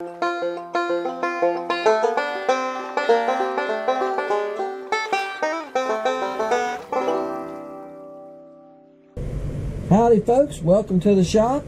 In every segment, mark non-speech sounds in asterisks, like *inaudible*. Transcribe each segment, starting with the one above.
Howdy folks, welcome to the shop.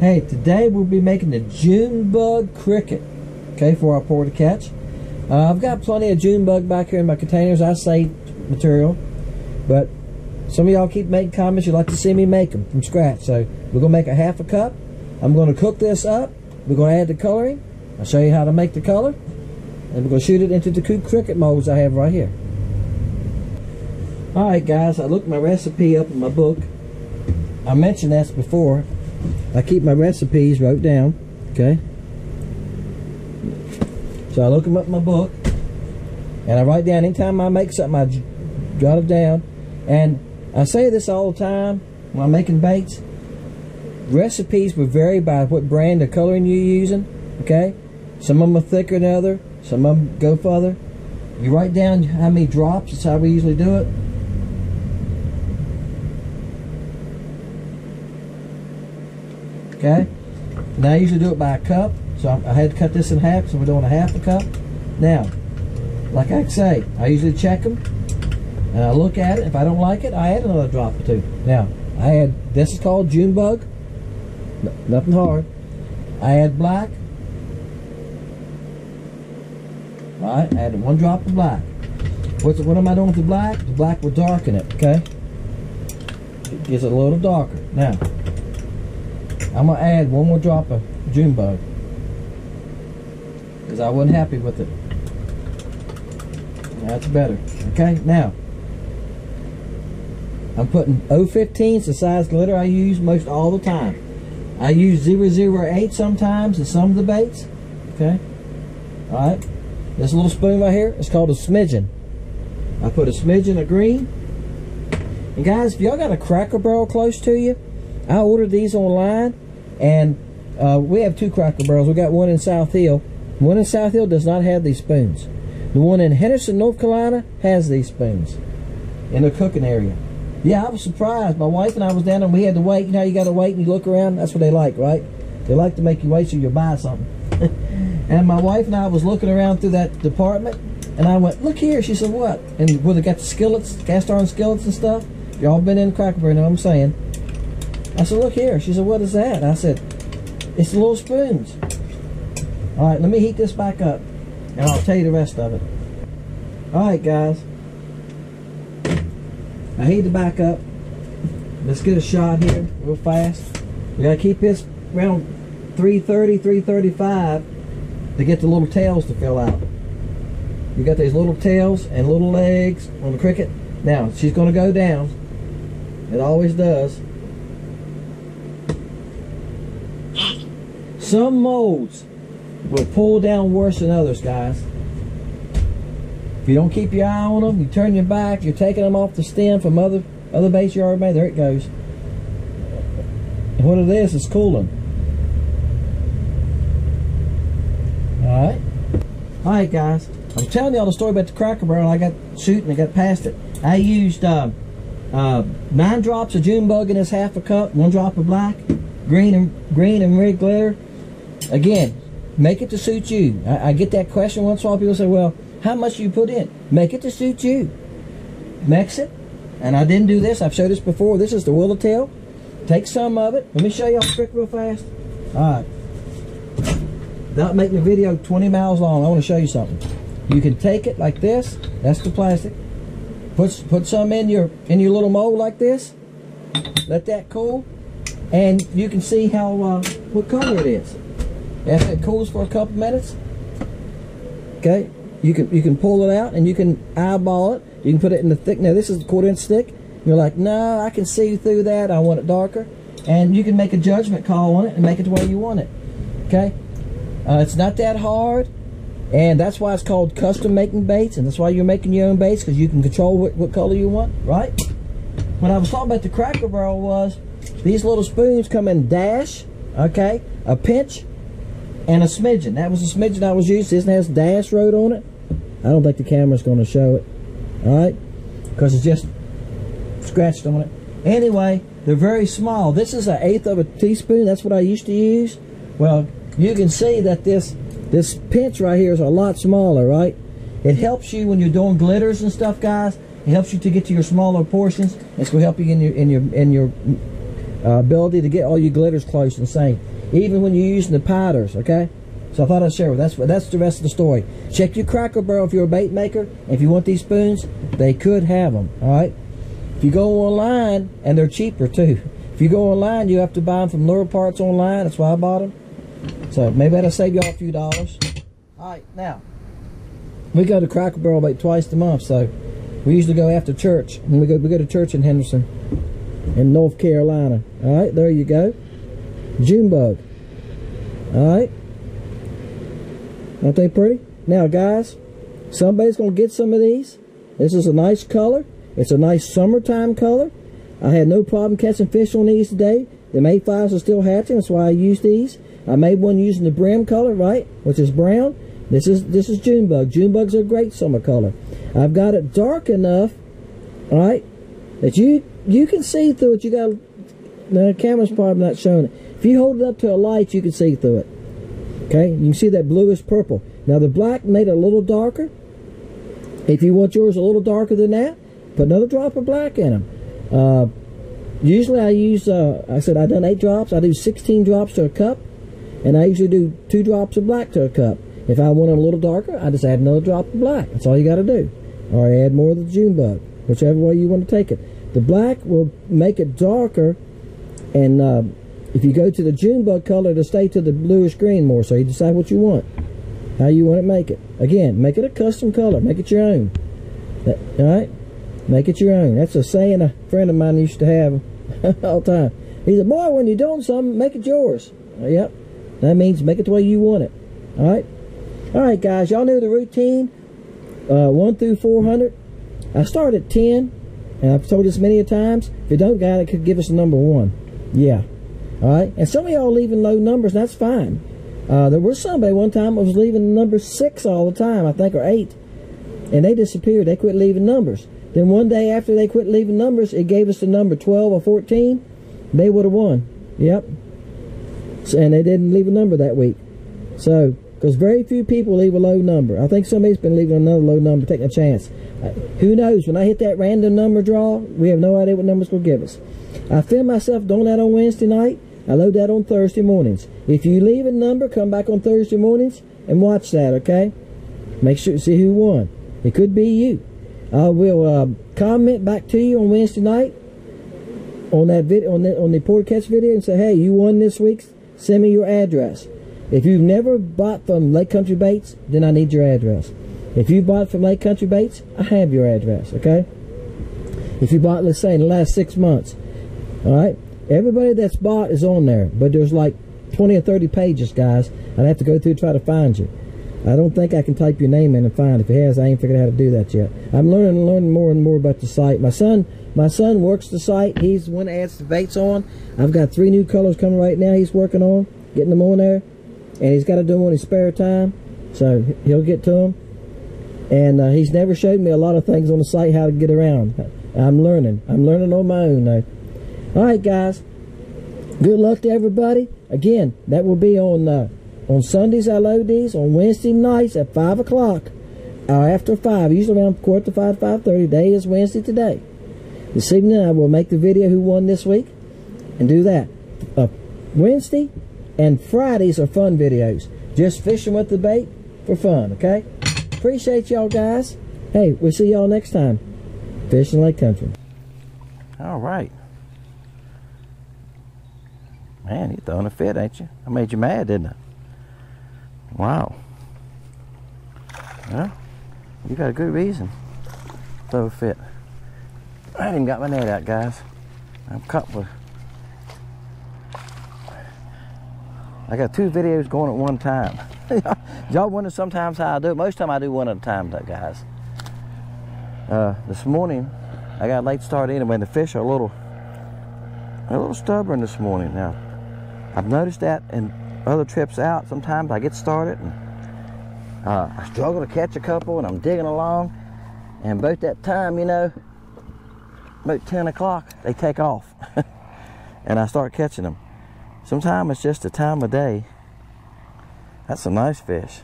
Hey, today we'll be making the June bug cricket, okay, for our pour to catch. Uh, I've got plenty of June bug back here in my containers. I saved material, but some of y'all keep making comments. You'd like to see me make them from scratch. So we're going to make a half a cup. I'm going to cook this up. We're going to add the coloring. I'll show you how to make the color. And we're going to shoot it into the cricket molds I have right here. Alright guys, I looked my recipe up in my book. I mentioned this before. I keep my recipes wrote down. Okay. So I look them up in my book. And I write down anytime I make something, I jot it down. And I say this all the time when I'm making baits. Recipes will vary by what brand of coloring you're using. Okay. Some of them are thicker than other. Some of them go further. You write down how many drops. That's how we usually do it. Okay. Now I usually do it by a cup. So I had to cut this in half. So we're doing a half a cup. Now, like I say, I usually check them. And I look at it. If I don't like it, I add another drop or two. Now, I add, this is called June bug. Nothing hard. I add black. Alright, I added one drop of black. What's, what am I doing with the black? The black will darken it, okay? It gets a little darker. Now, I'm to add one more drop of June bug. Because I wasn't happy with it. That's better. Okay, now, I'm putting 015 is the size glitter I use most all the time. I use 008 sometimes in some of the baits. Okay, alright. This little spoon right here is called a smidgen. I put a smidgen of green. And guys, if y'all got a Cracker Barrel close to you, I ordered these online. And uh, we have two Cracker Barrels. We got one in South Hill. One in South Hill does not have these spoons. The one in Henderson, North Carolina has these spoons in the cooking area. Yeah, I was surprised. My wife and I was down there and we had to wait. You know, you got to wait and you look around. That's what they like, right? They like to make you wait so you buy something. *laughs* and my wife and I was looking around through that department, and I went, "Look here." She said, "What?" And where they got the skillets, cast iron skillets and stuff. Y'all been in Cracker Barrel, know what I'm saying? I said, "Look here." She said, "What is that?" I said, "It's the little spoons." All right, let me heat this back up, and I'll tell you the rest of it. All right, guys. I heat to back up. Let's get a shot here real fast. We gotta keep this around 330, 335 to get the little tails to fill out. You got these little tails and little legs on the cricket. Now, she's going to go down. It always does. Some molds will pull down worse than others, guys. If you don't keep your eye on them, you turn your back, you're taking them off the stem from other other baits you already made. There it goes. And what it is, is cooling. Alright. Alright guys. I'm telling y'all the story about the Cracker Barrel. I got shooting, I got past it. I used uh, uh, nine drops of June bug in this half a cup, one drop of black, green and green and red glitter. Again, make it to suit you. I, I get that question once in a while. People say, well, how much you put in? Make it to suit you. Mix it. And I didn't do this. I've showed this before. This is the Willowtail. Take some of it. Let me show y'all trick real fast. All right. That'll the video 20 miles long. I want to show you something. You can take it like this. That's the plastic. Put put some in your in your little mold like this. Let that cool, and you can see how uh, what color it is. After it cools for a couple minutes, okay, you can you can pull it out and you can eyeball it. You can put it in the thick. Now this is a quarter inch thick. You're like, no, I can see through that. I want it darker, and you can make a judgment call on it and make it the way you want it. Okay. Uh, it's not that hard, and that's why it's called custom making baits, and that's why you're making your own baits because you can control what, what color you want, right? What I was talking about the Cracker Barrel was these little spoons come in dash, okay, a pinch, and a smidgen. That was a smidgen I was using. This has dash wrote on it. I don't think the camera's going to show it, all right, because it's just scratched on it. Anyway, they're very small. This is an eighth of a teaspoon. That's what I used to use. Well, you can see that this this pinch right here is a lot smaller, right? It helps you when you're doing glitters and stuff, guys. It helps you to get to your smaller portions. It's going to help you in your in your in your uh, ability to get all your glitters close and same. Even when you're using the powders, okay? So I thought I'd share with that's that's the rest of the story. Check your Cracker Barrel if you're a bait maker. If you want these spoons, they could have them. All right. If you go online, and they're cheaper too. If you go online, you have to buy them from Lure Parts online. That's why I bought them. So maybe that'll save y'all a few dollars. All right, now we go to Cracker Barrel about twice a month. So we usually go after church, and we go we go to church in Henderson, in North Carolina. All right, there you go. June bug. All right. Aren't they pretty? Now, guys, somebody's gonna get some of these. This is a nice color. It's a nice summertime color. I had no problem catching fish on these today. The mayflies are still hatching. That's why I used these. I made one using the brim color, right, which is brown. This is this is June bug. June bugs are a great summer color. I've got it dark enough, all right, that you you can see through it. You got the camera's probably not showing it. If you hold it up to a light, you can see through it. Okay, you can see that bluish purple. Now the black made it a little darker. If you want yours a little darker than that, put another drop of black in them. Uh, usually I use, uh, I said I done eight drops. I do 16 drops to a cup, and I usually do two drops of black to a cup. If I want them a little darker, I just add another drop of black. That's all you got to do. Or add more of the June bug, whichever way you want to take it. The black will make it darker, and uh, if you go to the June bug color, to stay to the bluish green more. So you decide what you want, how you want to make it. Again, make it a custom color. Make it your own. That, all right? Make it your own. That's a saying a friend of mine used to have *laughs* all the time. He said, boy, when you're doing something, make it yours. Uh, yep. That means make it the way you want it. All right? All right, guys. Y'all know the routine. Uh, 1 through 400. I start at 10. And I've told this many a times. If you don't got it, could give us a number 1. Yeah. All right? And some of y'all leaving low numbers, that's fine. Uh, there was somebody one time that was leaving number 6 all the time, I think, or 8. And they disappeared. They quit leaving numbers. Then one day after they quit leaving numbers, it gave us the number 12 or 14. They would have won. Yep. So, and they didn't leave a number that week. So, because very few people leave a low number. I think somebody's been leaving another low number, taking a chance. Uh, who knows? When I hit that random number draw, we have no idea what numbers will give us. I film myself doing that on Wednesday night. I load that on Thursday mornings. If you leave a number, come back on Thursday mornings and watch that, okay? Make sure to see who won. It could be you. I will uh, comment back to you on Wednesday night on that video on the on the Catch video and say, hey, you won this week. Send me your address. If you've never bought from Lake Country Baits, then I need your address. If you bought from Lake Country Baits, I have your address. Okay. If you bought, let's say, in the last six months, all right. Everybody that's bought is on there, but there's like 20 or 30 pages, guys. I'd have to go through and try to find you. I don't think I can type your name in and find if it has. I ain't figured out how to do that yet. I'm learning learning more and more about the site. My son, my son works the site. He's the one that adds the baits on. I've got three new colors coming right now. He's working on getting them on there, and he's got to do them on his spare time, so he'll get to them. And uh, he's never showed me a lot of things on the site how to get around. I'm learning. I'm learning on my own now. All right, guys. Good luck to everybody. Again, that will be on. Uh, on Sundays, I load these. On Wednesday nights at 5 o'clock, or after 5, usually around quarter to 5, 5.30. Day is Wednesday today. This evening, I will make the video who won this week and do that. Uh, Wednesday and Fridays are fun videos. Just fishing with the bait for fun, okay? Appreciate y'all, guys. Hey, we'll see y'all next time. Fishing Lake Country. All right. Man, you throwing a fit, ain't you? I made you mad, didn't I? Wow. Well, you got a good reason. Throw a fit. I haven't even got my net out, guys. I'm cut with. I got two videos going at one time. *laughs* Y'all wonder sometimes how I do it. Most time I do one at a time, that guys. Uh, this morning, I got a late start anyway. And the fish are a little, a little stubborn this morning. Now, I've noticed that, in other trips out, sometimes I get started and uh, I struggle to catch a couple and I'm digging along. And about that time, you know, about 10 o'clock, they take off. *laughs* and I start catching them. Sometimes it's just the time of day That's a nice fish.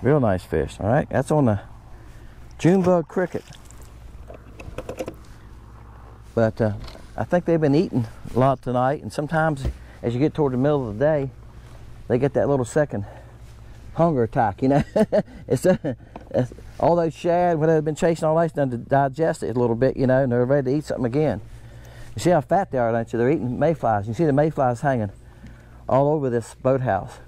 Real nice fish. All right, that's on the June bug cricket. But uh, I think they've been eating a lot tonight, and sometimes as you get toward the middle of the day, they get that little second hunger attack. You know, *laughs* it's, a, it's, all those shad when they've been chasing all night done to digest it a little bit. You know, and they're ready to eat something again. You see how fat they are, don't you? They're eating mayflies. You see the mayflies hanging all over this boathouse.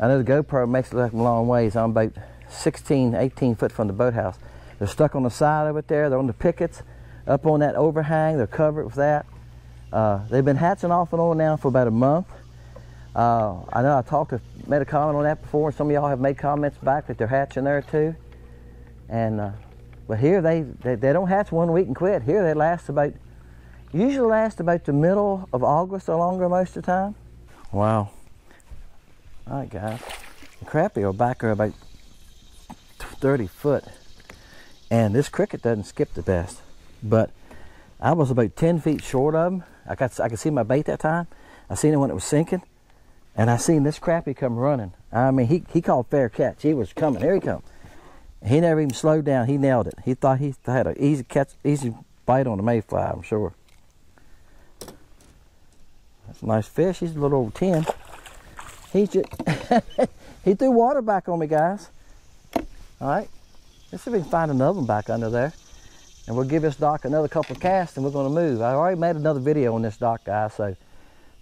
I know the GoPro makes it look a long ways. I'm about 16, 18 foot from the boathouse. They're stuck on the side of it there. They're on the pickets, up on that overhang. They're covered with that. Uh, they've been hatching off and on now for about a month. Uh, I know I talked to, made a comment on that before. And some of y'all have made comments back that they're hatching there too. And uh, but here they, they, they don't hatch one week and quit. Here they last about usually last about the middle of August or longer most of the time. Wow. All right, guys. The crappie are back are about 30 foot. And this cricket doesn't skip the best. But I was about 10 feet short of him. I, got, I could see my bait that time. I seen it when it was sinking. And I seen this crappie come running. I mean, he, he called fair catch. He was coming. Here he come. He never even slowed down. He nailed it. He thought he had an easy catch, easy bite on the mayfly, I'm sure. That's a nice fish. He's a little over 10. He's just, *laughs* he threw water back on me, guys. All right, let's see if we can find another one back under there. And we'll give this dock another couple of casts and we're gonna move. I already made another video on this dock, guys, so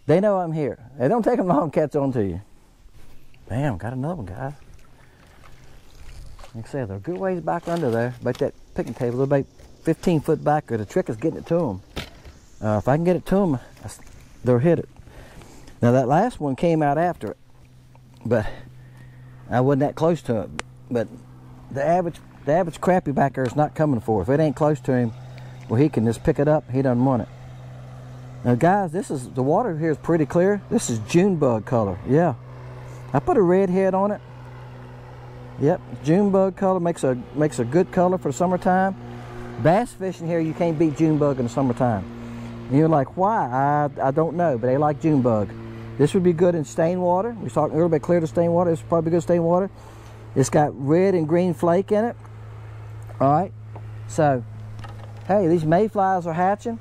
they know I'm here. It don't take them long to catch on to you. Bam, got another one, guys. Like I said, they're good ways back under there, about that picnic table. They're about 15 foot back, or the trick is getting it to them. Uh, if I can get it to them, they'll hit it. Now that last one came out after it, but I wasn't that close to it. But the average the average crappie back there is not coming for. If it ain't close to him, well he can just pick it up. He doesn't want it. Now guys, this is the water here is pretty clear. This is June bug color. Yeah. I put a red head on it. Yep, June bug color makes a makes a good color for summertime. Bass fishing here, you can't beat June bug in the summertime. And you're like, why? I, I don't know, but they like June bug. This would be good in stain water. We talked earlier about clear to stain water. Would probably good stain water. It's got red and green flake in it. All right. So, hey, these mayflies are hatching.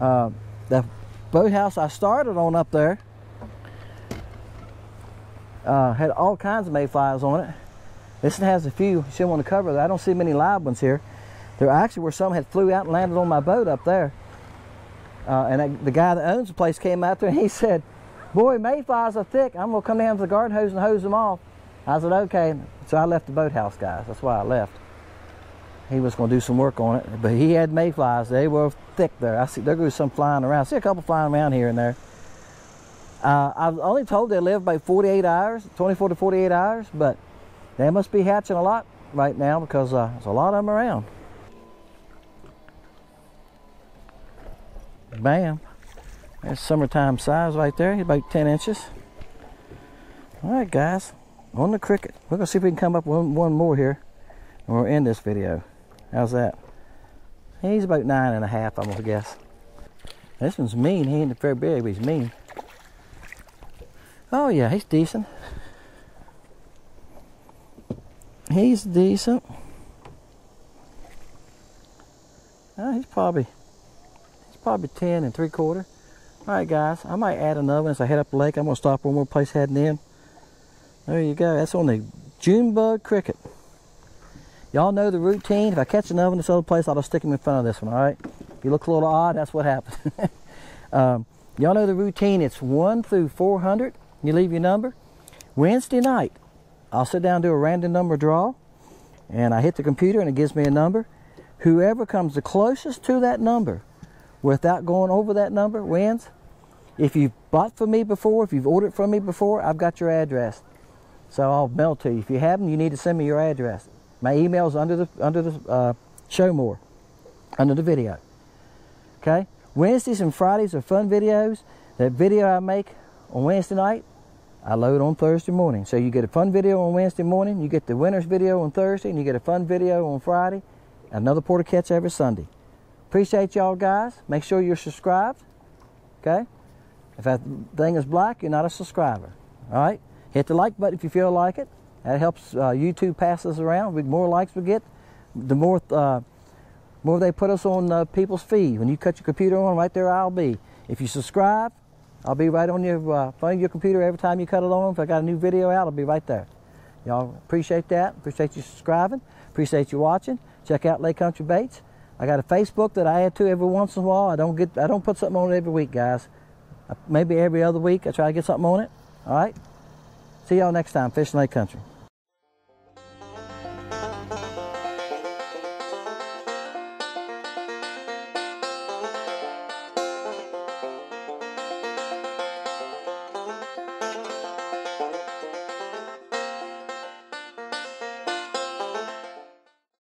Uh, the boathouse I started on up there uh, had all kinds of mayflies on it. This one has a few still on the cover. I don't see many live ones here. There actually were some had flew out and landed on my boat up there. Uh, and the guy that owns the place came out there and he *laughs* said, boy, mayflies are thick. I'm to come down to the garden hose and hose them off. I said, okay. So I left the boathouse, guys. That's why I left. He was going to do some work on it, but he had mayflies. They were thick there. I see there goes some flying around. I see a couple flying around here and there. Uh, I was only told they live about 48 hours, 24 to 48 hours, but they must be hatching a lot right now because uh, there's a lot of them around. Bam. That's summertime size right there, about 10 inches. All right, guys, on the cricket. We're gonna see if we can come up with one, one more here, and we'll end this video. How's that? He's about nine and a half, I'm gonna guess. This one's mean. He ain't very big, but he's mean. Oh yeah, he's decent. He's decent. Oh, he's probably he's probably 10 and 3 quarter. All right, guys, I might add another one as I head up the lake. I'm to stop one more place heading in. There you go. That's on the June bug cricket. Y'all know the routine. If I catch another in this other place, I'll just stick them in front of this one, all right? If you look a little odd, that's what happens. *laughs* um, Y'all know the routine. It's 1 through 400. You leave your number. Wednesday night, I'll sit down and do a random number draw. And I hit the computer and it gives me a number. Whoever comes the closest to that number without going over that number wins. If you've bought from me before, if you've ordered from me before, I've got your address. So I'll mail to you. If you haven't, you need to send me your address. My email is under the under the uh, show more, under the video. Okay. Wednesdays and Fridays are fun videos. That video I make on Wednesday night, I load on Thursday morning. So you get a fun video on Wednesday morning, you get the winner's video on Thursday, and you get a fun video on Friday, another pour to catch every Sunday. Appreciate y'all guys. Make sure you're subscribed. Okay? If that thing is black, you're not a subscriber. All right? Hit the like button if you feel like it. That helps uh, YouTube pass us around. The more likes we get, the more uh, more they put us on uh, people's feed. When you cut your computer on, right there I'll be. If you subscribe, I'll be right on your uh, phone, your computer every time you cut it on. If I got a new video out, I'll be right there. Y'all appreciate that. Appreciate you subscribing. Appreciate you watching. Check out Lake Country Baits. I got a Facebook that I add to every once in a while. I don't get I don't put something on it every week, guys. Maybe every other week I try to get something on it. All right. See y'all next time, Fishing Lake Country.